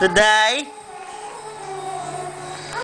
Today,